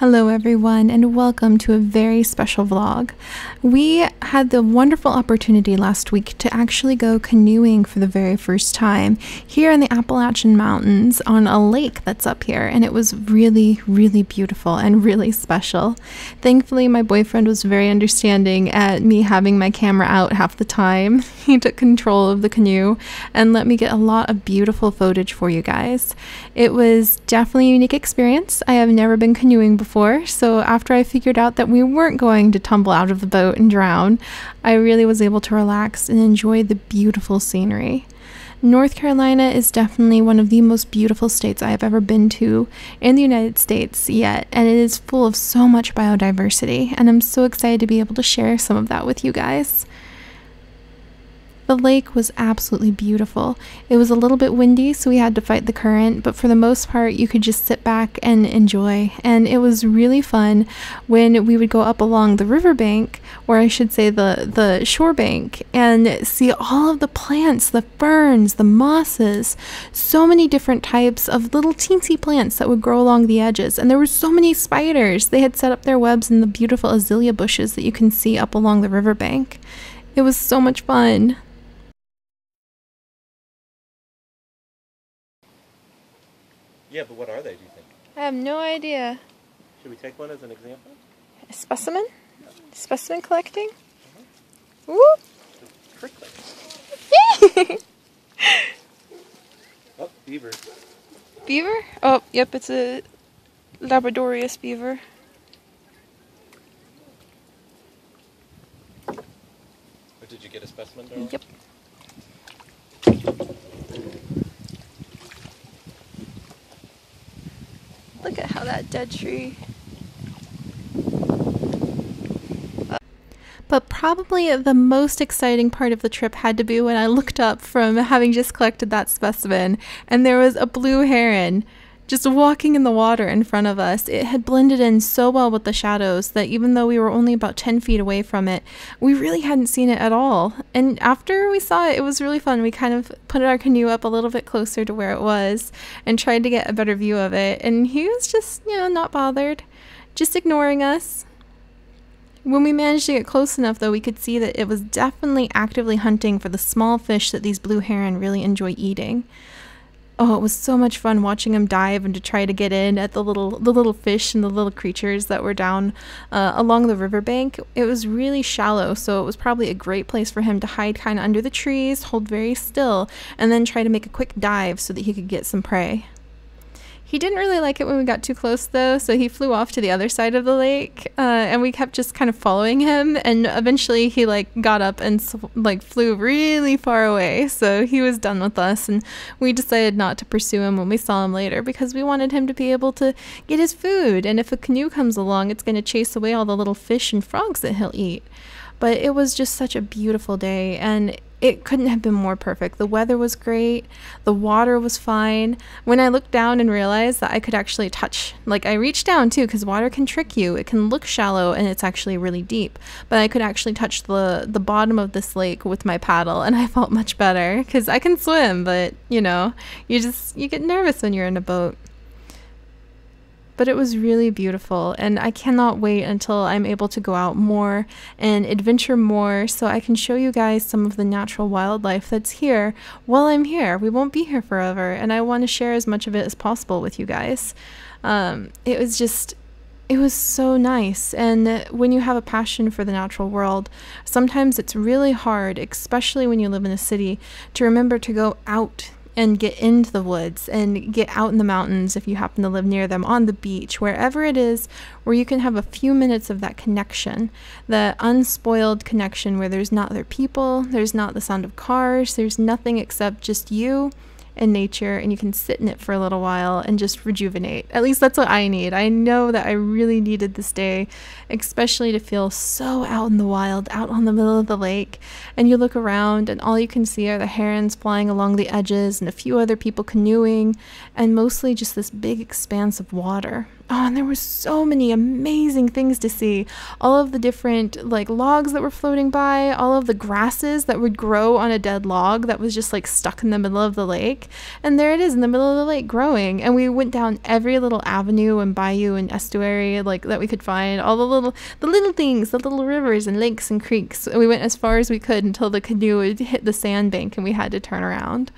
Hello, everyone, and welcome to a very special vlog. We had the wonderful opportunity last week to actually go canoeing for the very first time here in the Appalachian Mountains on a lake that's up here, and it was really, really beautiful and really special. Thankfully, my boyfriend was very understanding at me having my camera out half the time. He took control of the canoe and let me get a lot of beautiful footage for you guys. It was definitely a unique experience. I have never been canoeing before before, so after I figured out that we weren't going to tumble out of the boat and drown, I really was able to relax and enjoy the beautiful scenery. North Carolina is definitely one of the most beautiful states I have ever been to in the United States yet, and it is full of so much biodiversity, and I'm so excited to be able to share some of that with you guys. The lake was absolutely beautiful. It was a little bit windy, so we had to fight the current, but for the most part, you could just sit back and enjoy. And it was really fun when we would go up along the riverbank, or I should say the, the shore bank, and see all of the plants, the ferns, the mosses, so many different types of little teensy plants that would grow along the edges. And there were so many spiders. They had set up their webs in the beautiful azalea bushes that you can see up along the riverbank. It was so much fun. Yeah, but what are they, do you think? I have no idea. Should we take one as an example? A specimen? Specimen collecting? Uh -huh. oh, beaver. Beaver? Oh, yep, it's a Labradorius beaver. Or did you get a specimen? Darla? Yep. Look at how that dead tree. But probably the most exciting part of the trip had to be when I looked up from having just collected that specimen and there was a blue heron just walking in the water in front of us, it had blended in so well with the shadows that even though we were only about 10 feet away from it, we really hadn't seen it at all. And after we saw it, it was really fun. We kind of put our canoe up a little bit closer to where it was and tried to get a better view of it. And he was just, you know, not bothered, just ignoring us. When we managed to get close enough, though, we could see that it was definitely actively hunting for the small fish that these blue heron really enjoy eating oh, it was so much fun watching him dive and to try to get in at the little the little fish and the little creatures that were down uh, along the riverbank. It was really shallow, so it was probably a great place for him to hide kind of under the trees, hold very still, and then try to make a quick dive so that he could get some prey. He didn't really like it when we got too close, though, so he flew off to the other side of the lake, uh, and we kept just kind of following him. And eventually, he like got up and like flew really far away. So he was done with us, and we decided not to pursue him when we saw him later because we wanted him to be able to get his food. And if a canoe comes along, it's going to chase away all the little fish and frogs that he'll eat. But it was just such a beautiful day, and it couldn't have been more perfect. The weather was great, the water was fine. When I looked down and realized that I could actually touch, like I reached down too, because water can trick you. It can look shallow and it's actually really deep. But I could actually touch the the bottom of this lake with my paddle, and I felt much better because I can swim. But you know, you just you get nervous when you're in a boat but it was really beautiful and I cannot wait until I'm able to go out more and adventure more so I can show you guys some of the natural wildlife that's here while I'm here. We won't be here forever and I want to share as much of it as possible with you guys. Um, it was just it was so nice. And when you have a passion for the natural world, sometimes it's really hard, especially when you live in a city, to remember to go out and get into the woods and get out in the mountains if you happen to live near them, on the beach, wherever it is where you can have a few minutes of that connection, the unspoiled connection where there's not other people, there's not the sound of cars, there's nothing except just you in nature and you can sit in it for a little while and just rejuvenate. At least that's what I need. I know that I really needed this day, especially to feel so out in the wild, out on the middle of the lake. And you look around and all you can see are the herons flying along the edges and a few other people canoeing and mostly just this big expanse of water. Oh, and there were so many amazing things to see. All of the different like logs that were floating by, all of the grasses that would grow on a dead log that was just like stuck in the middle of the lake. And there it is in the middle of the lake growing. And we went down every little avenue and bayou and estuary like that we could find. All the little the little things, the little rivers and lakes and creeks. We went as far as we could until the canoe would hit the sandbank and we had to turn around.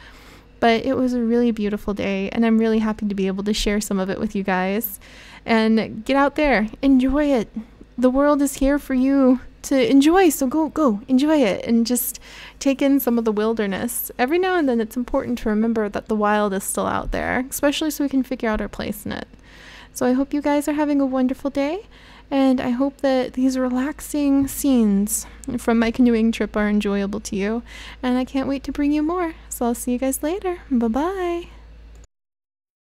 But it was a really beautiful day, and I'm really happy to be able to share some of it with you guys. And get out there, enjoy it. The world is here for you to enjoy, so go, go, enjoy it, and just take in some of the wilderness. Every now and then, it's important to remember that the wild is still out there, especially so we can figure out our place in it. So I hope you guys are having a wonderful day. And I hope that these relaxing scenes from my canoeing trip are enjoyable to you. And I can't wait to bring you more. So I'll see you guys later. Bye bye.